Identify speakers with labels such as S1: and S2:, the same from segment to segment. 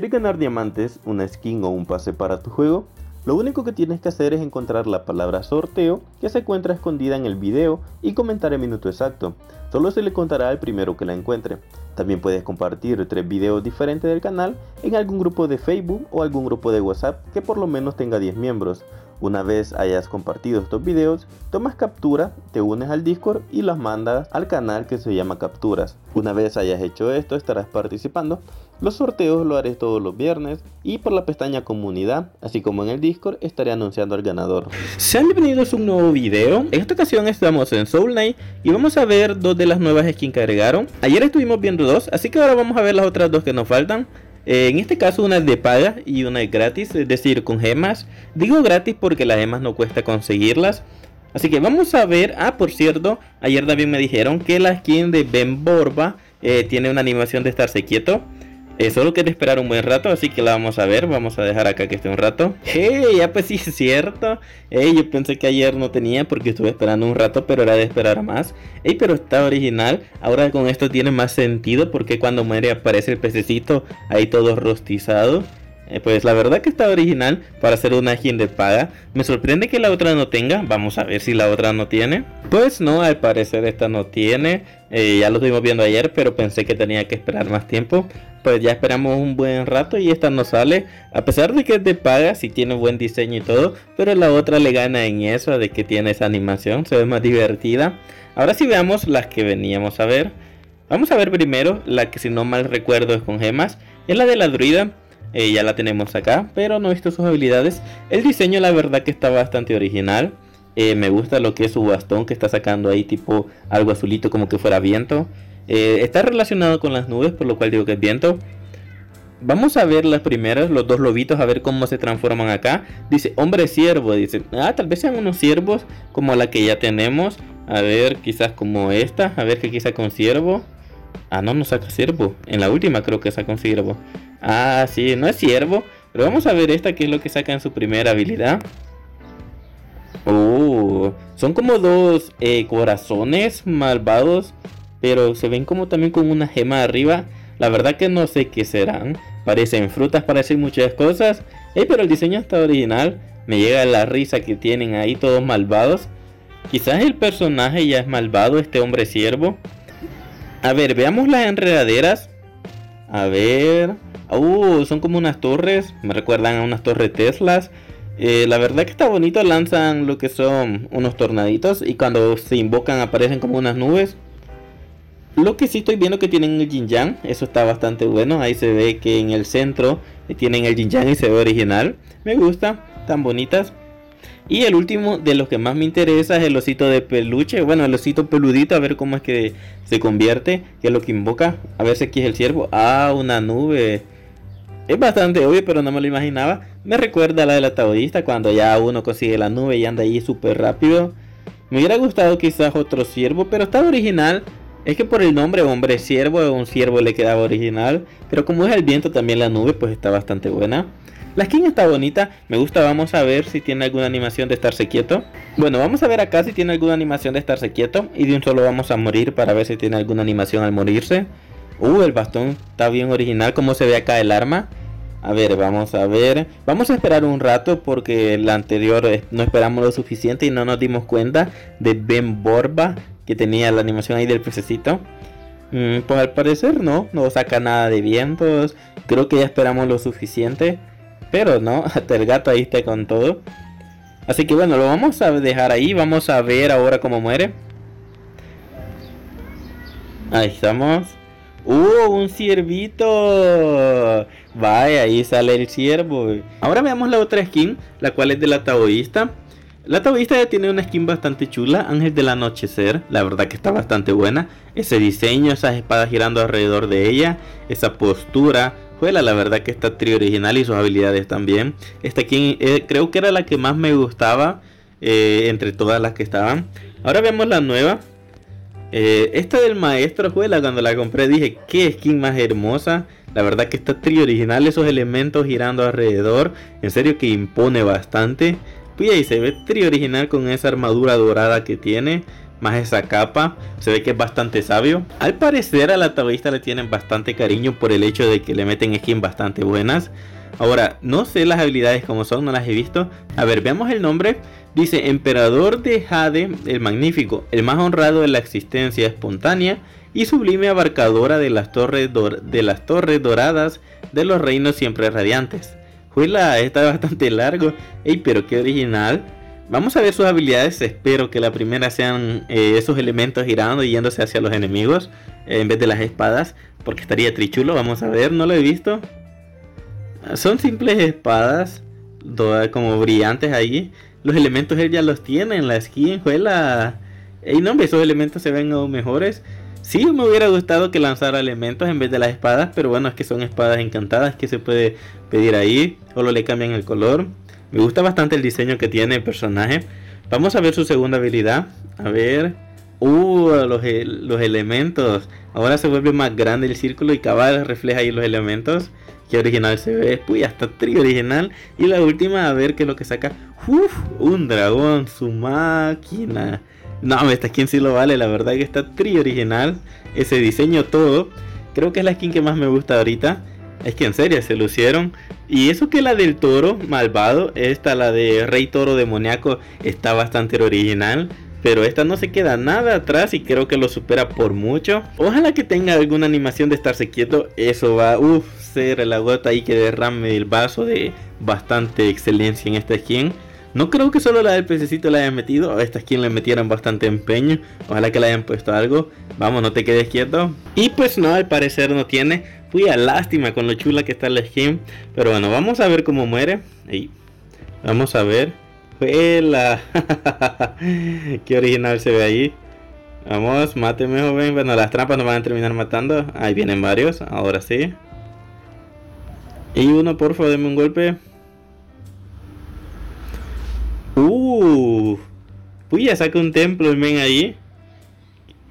S1: ¿Quieres ganar diamantes, una skin o un pase para tu juego? Lo único que tienes que hacer es encontrar la palabra sorteo que se encuentra escondida en el video y comentar el minuto exacto. Solo se le contará al primero que la encuentre. También puedes compartir tres videos diferentes del canal en algún grupo de Facebook o algún grupo de WhatsApp que por lo menos tenga 10 miembros. Una vez hayas compartido estos videos, tomas captura, te unes al Discord y las mandas al canal que se llama Capturas. Una vez hayas hecho esto, estarás participando. Los sorteos lo haré todos los viernes y por la pestaña comunidad, así como en el Discord, estaré anunciando al ganador.
S2: Sean bienvenidos a un nuevo video. En esta ocasión estamos en Soul Knight y vamos a ver dos de las nuevas skins que agregaron. Ayer estuvimos viendo dos, así que ahora vamos a ver las otras dos que nos faltan. Eh, en este caso una es de paga y una es gratis, es decir, con gemas. Digo gratis porque las gemas no cuesta conseguirlas. Así que vamos a ver, ah por cierto, ayer también me dijeron que la skin de Ben Borba eh, tiene una animación de estarse quieto. Eh, solo quiero esperar un buen rato, así que la vamos a ver. Vamos a dejar acá que esté un rato. Hey, ya pues sí es cierto. Hey, yo pensé que ayer no tenía porque estuve esperando un rato, pero era de esperar más. Hey, pero está original. Ahora con esto tiene más sentido porque cuando muere aparece el pececito ahí todo rostizado. Eh, pues la verdad que está original para hacer una skin de paga. Me sorprende que la otra no tenga. Vamos a ver si la otra no tiene. Pues no, al parecer esta no tiene. Eh, ya lo estuvimos viendo ayer, pero pensé que tenía que esperar más tiempo pues ya esperamos un buen rato y esta no sale. A pesar de que es de paga, si tiene buen diseño y todo. Pero la otra le gana en eso, de que tiene esa animación, se ve más divertida. Ahora sí veamos las que veníamos a ver. Vamos a ver primero la que si no mal recuerdo es con gemas. Es la de la druida. Eh, ya la tenemos acá, pero no he visto sus habilidades. El diseño la verdad que está bastante original. Eh, me gusta lo que es su bastón que está sacando ahí tipo algo azulito como que fuera viento. Eh, está relacionado con las nubes, por lo cual digo que es viento. Vamos a ver las primeras, los dos lobitos, a ver cómo se transforman acá. Dice, hombre ciervo, dice. Ah, tal vez sean unos ciervos como la que ya tenemos. A ver, quizás como esta. A ver que quizá con ciervo. Ah, no, no saca ciervo. En la última creo que saca un ciervo. Ah, sí, no es ciervo. Pero vamos a ver esta, que es lo que saca en su primera habilidad. Oh, son como dos eh, corazones malvados pero se ven como también con una gema arriba. La verdad que no sé qué serán. Parecen frutas, parecen muchas cosas. Eh, pero el diseño está original. Me llega la risa que tienen ahí todos malvados. Quizás el personaje ya es malvado, este hombre siervo. A ver, veamos las enredaderas. A ver. Uh, son como unas torres. Me recuerdan a unas torres Teslas. Eh, la verdad que está bonito. Lanzan lo que son unos tornaditos. Y cuando se invocan aparecen como unas nubes. Lo que sí estoy viendo que tienen el Jin eso está bastante bueno. Ahí se ve que en el centro tienen el Jin Yang y se ve original. Me gusta, tan bonitas. Y el último de los que más me interesa es el osito de peluche. Bueno, el osito peludito, a ver cómo es que se convierte. Que es lo que invoca. A ver si aquí es el ciervo. Ah, una nube. Es bastante obvio, pero no me lo imaginaba. Me recuerda a la del ataudista cuando ya uno consigue la nube y anda ahí súper rápido. Me hubiera gustado quizás otro ciervo, pero está original. Es que por el nombre hombre siervo, un ciervo le quedaba original, pero como es el viento también la nube, pues está bastante buena. La skin está bonita, me gusta, vamos a ver si tiene alguna animación de estarse quieto. Bueno, vamos a ver acá si tiene alguna animación de estarse quieto y de un solo vamos a morir para ver si tiene alguna animación al morirse. Uh, el bastón está bien original, como se ve acá el arma. A ver, vamos a ver. Vamos a esperar un rato porque la anterior eh, no esperamos lo suficiente y no nos dimos cuenta de Ben Borba que tenía la animación ahí del pececito. Mm, pues al parecer no, no saca nada de vientos. Creo que ya esperamos lo suficiente. Pero no, hasta el gato ahí está con todo. Así que bueno, lo vamos a dejar ahí. Vamos a ver ahora cómo muere. Ahí estamos. ¡Uh! ¡Un ciervito! Vaya, ahí sale el ciervo. Ahora veamos la otra skin, la cual es de la taoísta. La taoísta ya tiene una skin bastante chula, Ángel del Anochecer, la verdad que está bastante buena. Ese diseño, esas espadas girando alrededor de ella, esa postura, Juela, la verdad que está tri original y sus habilidades también. Esta skin eh, creo que era la que más me gustaba eh, entre todas las que estaban. Ahora vemos la nueva. Eh, esta del maestro Juela, cuando la compré dije, qué skin más hermosa. La verdad que está tri original, esos elementos girando alrededor. En serio que impone bastante y se ve tri original con esa armadura dorada que tiene. Más esa capa. Se ve que es bastante sabio. Al parecer a la le tienen bastante cariño por el hecho de que le meten skins bastante buenas. Ahora, no sé las habilidades como son, no las he visto. A ver, veamos el nombre. Dice Emperador de Jade, el Magnífico, el más honrado de la existencia espontánea y sublime abarcadora de las torres, de las torres doradas de los reinos siempre radiantes. Juela, está bastante largo. Ey, pero qué original. Vamos a ver sus habilidades. Espero que la primera sean eh, esos elementos girando y yéndose hacia los enemigos en vez de las espadas. Porque estaría trichulo. Vamos a ver, no lo he visto. Son simples espadas, como brillantes ahí. Los elementos él ya los tiene en la skin, juela. Ey, no, esos elementos se ven aún mejores. Sí, me hubiera gustado que lanzara elementos en vez de las espadas, pero bueno, es que son espadas encantadas que se puede pedir ahí. Solo le cambian el color. Me gusta bastante el diseño que tiene el personaje. Vamos a ver su segunda habilidad. A ver. Uh, los, los elementos. Ahora se vuelve más grande el círculo y cabal refleja ahí los elementos. Qué original se ve. Uy, hasta tri original. Y la última, a ver qué es lo que saca. Uf, un dragón, su máquina. No, esta skin sí lo vale. La verdad que está tri original. Ese diseño todo. Creo que es la skin que más me gusta ahorita. Es que en serio, se lucieron. Y eso que la del toro malvado, esta, la de Rey Toro Demoníaco, está bastante original. Pero esta no se queda nada atrás y creo que lo supera por mucho. Ojalá que tenga alguna animación de estarse quieto. Eso va, uff, ser la gota ahí que derrame el vaso de bastante excelencia en esta skin. No creo que solo la del pececito la hayan metido. A esta skin le metieron bastante empeño. Ojalá que le hayan puesto algo. Vamos, no te quedes quieto. Y pues no, al parecer no tiene. Fui a lástima con lo chula que está la skin. Pero bueno, vamos a ver cómo muere. Ahí. Vamos a ver. ¡Huela! Qué original se ve ahí. Vamos, máteme, joven. Bueno, las trampas nos van a terminar matando. Ahí vienen varios. Ahora sí. Y uno, por favor, denme un golpe. Uh. Uy, ya saca un templo men ahí.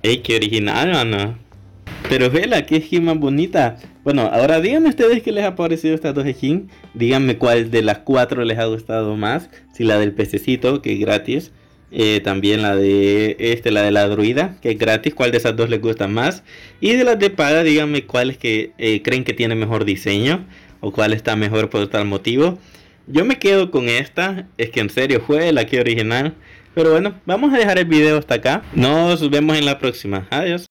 S2: Ey, qué original, mano. Pero vela, qué skin más bonita. Bueno, ahora díganme ustedes qué les ha parecido estas dos skins. Díganme cuál de las cuatro les ha gustado más. Si la del pececito, que es gratis. Eh, también la de este, la de la druida, que es gratis. ¿Cuál de esas dos les gusta más? Y de las de paga, díganme cuáles que eh, creen que tiene mejor diseño o cuál está mejor por tal motivo. Yo me quedo con esta, es que en serio fue la que original. Pero bueno, vamos a dejar el video hasta acá. Nos vemos en la próxima. Adiós.